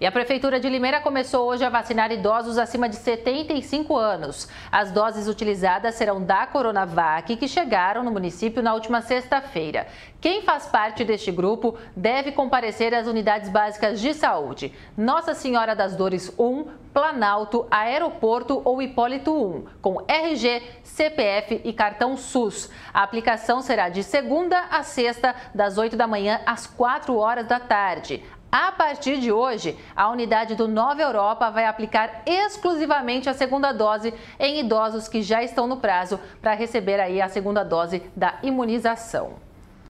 E a Prefeitura de Limeira começou hoje a vacinar idosos acima de 75 anos. As doses utilizadas serão da Coronavac, que chegaram no município na última sexta-feira. Quem faz parte deste grupo deve comparecer às unidades básicas de saúde. Nossa Senhora das Dores 1, Planalto, Aeroporto ou Hipólito 1, com RG, CPF e cartão SUS. A aplicação será de segunda a sexta, das 8 da manhã às 4 horas da tarde. A partir de hoje, a unidade do Nova Europa vai aplicar exclusivamente a segunda dose em idosos que já estão no prazo para receber aí a segunda dose da imunização.